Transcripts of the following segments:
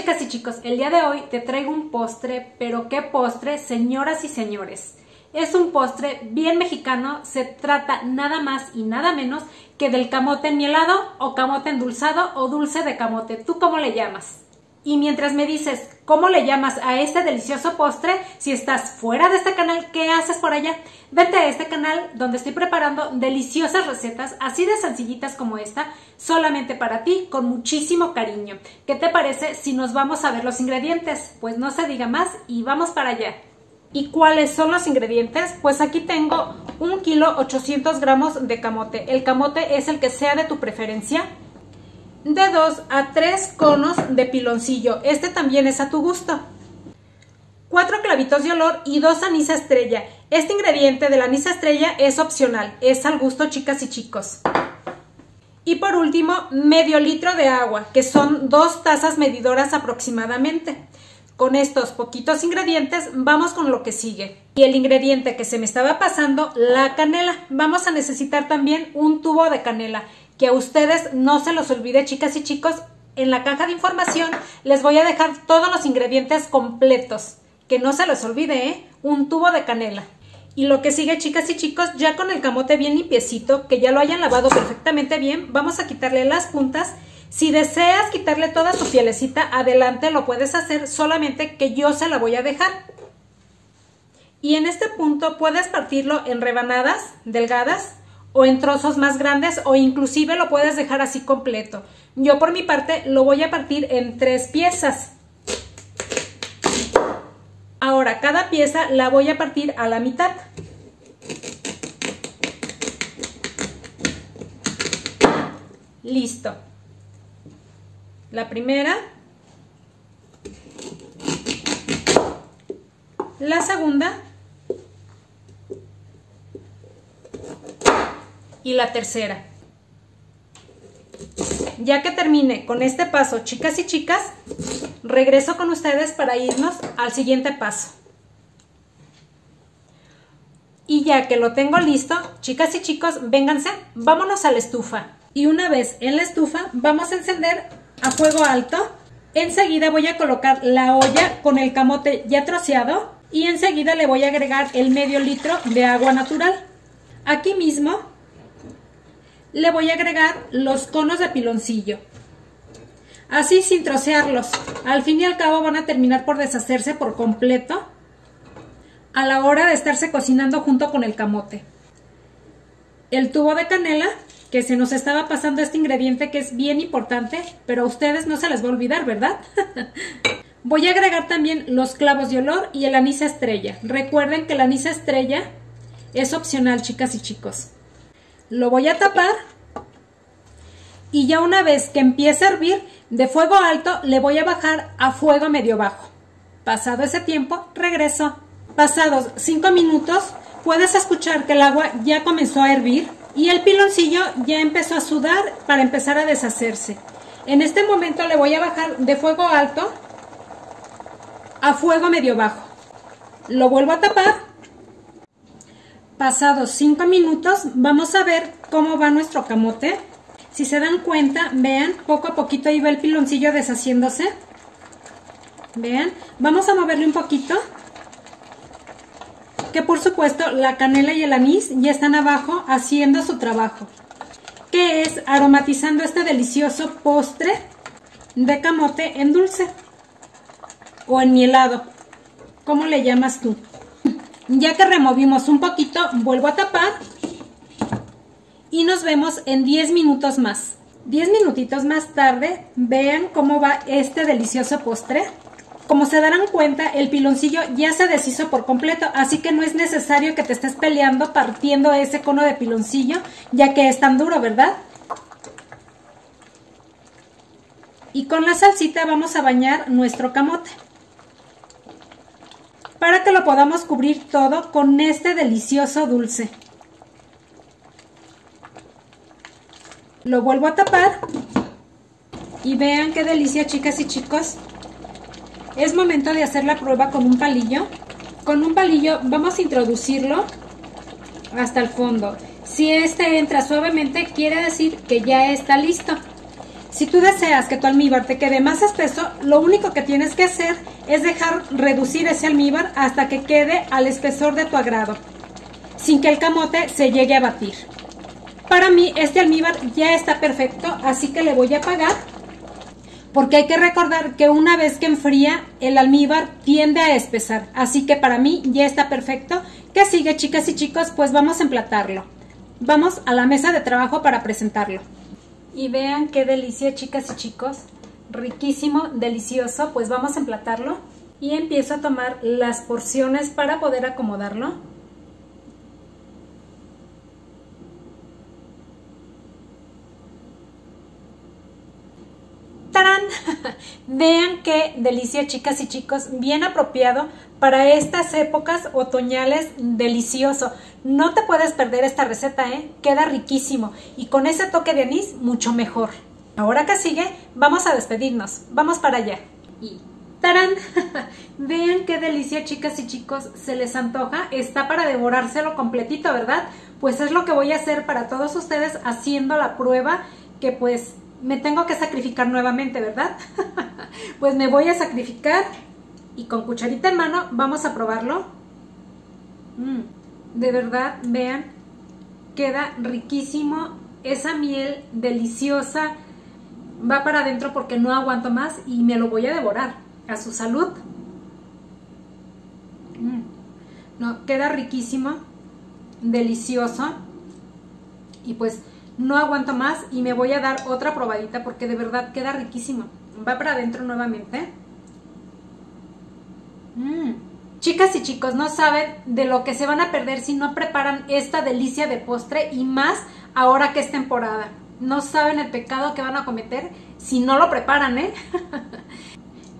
chicas y chicos, el día de hoy te traigo un postre, pero qué postre, señoras y señores. Es un postre bien mexicano, se trata nada más y nada menos que del camote enmielado o camote endulzado o dulce de camote. ¿Tú cómo le llamas? Y mientras me dices cómo le llamas a este delicioso postre, si estás fuera de este canal, ¿qué haces por allá? Vete a este canal donde estoy preparando deliciosas recetas así de sencillitas como esta, solamente para ti, con muchísimo cariño. ¿Qué te parece si nos vamos a ver los ingredientes? Pues no se diga más y vamos para allá. ¿Y cuáles son los ingredientes? Pues aquí tengo un kilo 800 gramos de camote. El camote es el que sea de tu preferencia de 2 a 3 conos de piloncillo. Este también es a tu gusto. 4 clavitos de olor y 2 anís estrella. Este ingrediente de la anís estrella es opcional, es al gusto chicas y chicos. Y por último, medio litro de agua, que son dos tazas medidoras aproximadamente. Con estos poquitos ingredientes vamos con lo que sigue. Y el ingrediente que se me estaba pasando, la canela. Vamos a necesitar también un tubo de canela que a ustedes no se los olvide, chicas y chicos, en la caja de información les voy a dejar todos los ingredientes completos. Que no se les olvide, ¿eh? Un tubo de canela. Y lo que sigue, chicas y chicos, ya con el camote bien limpiecito, que ya lo hayan lavado perfectamente bien, vamos a quitarle las puntas. Si deseas quitarle toda su pielecita, adelante lo puedes hacer, solamente que yo se la voy a dejar. Y en este punto puedes partirlo en rebanadas delgadas o en trozos más grandes o inclusive lo puedes dejar así completo. Yo por mi parte lo voy a partir en tres piezas. Ahora cada pieza la voy a partir a la mitad. Listo. La primera. La segunda. Y la tercera. Ya que termine con este paso, chicas y chicas, regreso con ustedes para irnos al siguiente paso. Y ya que lo tengo listo, chicas y chicos, vénganse, vámonos a la estufa. Y una vez en la estufa, vamos a encender a fuego alto. Enseguida voy a colocar la olla con el camote ya troceado y enseguida le voy a agregar el medio litro de agua natural. Aquí mismo le voy a agregar los conos de piloncillo. Así sin trocearlos. Al fin y al cabo van a terminar por deshacerse por completo a la hora de estarse cocinando junto con el camote. El tubo de canela, que se nos estaba pasando este ingrediente que es bien importante, pero a ustedes no se les va a olvidar, ¿verdad? Voy a agregar también los clavos de olor y el anís estrella. Recuerden que el anís estrella es opcional, chicas y chicos. Lo voy a tapar y ya una vez que empiece a hervir de fuego alto le voy a bajar a fuego medio bajo. Pasado ese tiempo, regreso. Pasados 5 minutos, puedes escuchar que el agua ya comenzó a hervir y el piloncillo ya empezó a sudar para empezar a deshacerse. En este momento le voy a bajar de fuego alto a fuego medio bajo. Lo vuelvo a tapar Pasados 5 minutos vamos a ver cómo va nuestro camote. Si se dan cuenta, vean, poco a poquito ahí va el piloncillo deshaciéndose. Vean, vamos a moverle un poquito. Que por supuesto la canela y el anís ya están abajo haciendo su trabajo. Que es aromatizando este delicioso postre de camote en dulce o en mielado. ¿Cómo le llamas tú? Ya que removimos un poquito, vuelvo a tapar y nos vemos en 10 minutos más. 10 minutitos más tarde, vean cómo va este delicioso postre. Como se darán cuenta, el piloncillo ya se deshizo por completo, así que no es necesario que te estés peleando partiendo ese cono de piloncillo, ya que es tan duro, ¿verdad? Y con la salsita vamos a bañar nuestro camote para que lo podamos cubrir todo con este delicioso dulce. Lo vuelvo a tapar y vean qué delicia chicas y chicos. Es momento de hacer la prueba con un palillo. Con un palillo vamos a introducirlo hasta el fondo. Si este entra suavemente quiere decir que ya está listo. Si tú deseas que tu almíbar te quede más espeso, lo único que tienes que hacer es dejar reducir ese almíbar hasta que quede al espesor de tu agrado, sin que el camote se llegue a batir. Para mí este almíbar ya está perfecto, así que le voy a apagar porque hay que recordar que una vez que enfría, el almíbar tiende a espesar. Así que para mí ya está perfecto. ¿Qué sigue, chicas y chicos? Pues vamos a emplatarlo. Vamos a la mesa de trabajo para presentarlo. Y vean qué delicia, chicas y chicos. Riquísimo, delicioso. Pues vamos a emplatarlo. Y empiezo a tomar las porciones para poder acomodarlo. Vean qué delicia, chicas y chicos, bien apropiado para estas épocas otoñales, delicioso. No te puedes perder esta receta, ¿eh? Queda riquísimo y con ese toque de anís, mucho mejor. Ahora que sigue, vamos a despedirnos. Vamos para allá. Y ¡tarán! Vean qué delicia, chicas y chicos, se les antoja. Está para devorárselo completito, ¿verdad? Pues es lo que voy a hacer para todos ustedes haciendo la prueba que pues me tengo que sacrificar nuevamente, ¿verdad? pues me voy a sacrificar y con cucharita en mano vamos a probarlo. Mm, de verdad, vean, queda riquísimo. Esa miel deliciosa va para adentro porque no aguanto más y me lo voy a devorar. A su salud. Mm, no, queda riquísimo, delicioso. Y pues no aguanto más y me voy a dar otra probadita porque de verdad queda riquísimo. Va para adentro nuevamente. Mm. Chicas y chicos, no saben de lo que se van a perder si no preparan esta delicia de postre y más ahora que es temporada. No saben el pecado que van a cometer si no lo preparan, ¿eh?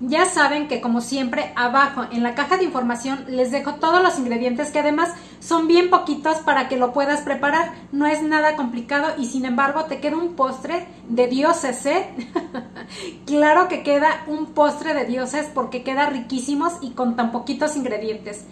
Ya saben que como siempre abajo en la caja de información les dejo todos los ingredientes que además son bien poquitos para que lo puedas preparar. No es nada complicado y sin embargo te queda un postre de dioses, ¿eh? claro que queda un postre de dioses porque queda riquísimos y con tan poquitos ingredientes.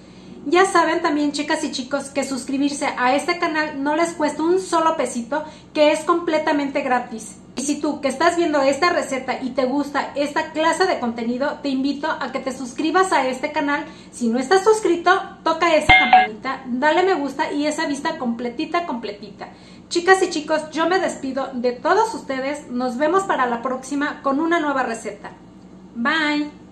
Ya saben también, chicas y chicos, que suscribirse a este canal no les cuesta un solo pesito, que es completamente gratis. Y si tú que estás viendo esta receta y te gusta esta clase de contenido, te invito a que te suscribas a este canal. Si no estás suscrito, toca esa campanita, dale me gusta y esa vista completita, completita. Chicas y chicos, yo me despido de todos ustedes. Nos vemos para la próxima con una nueva receta. Bye.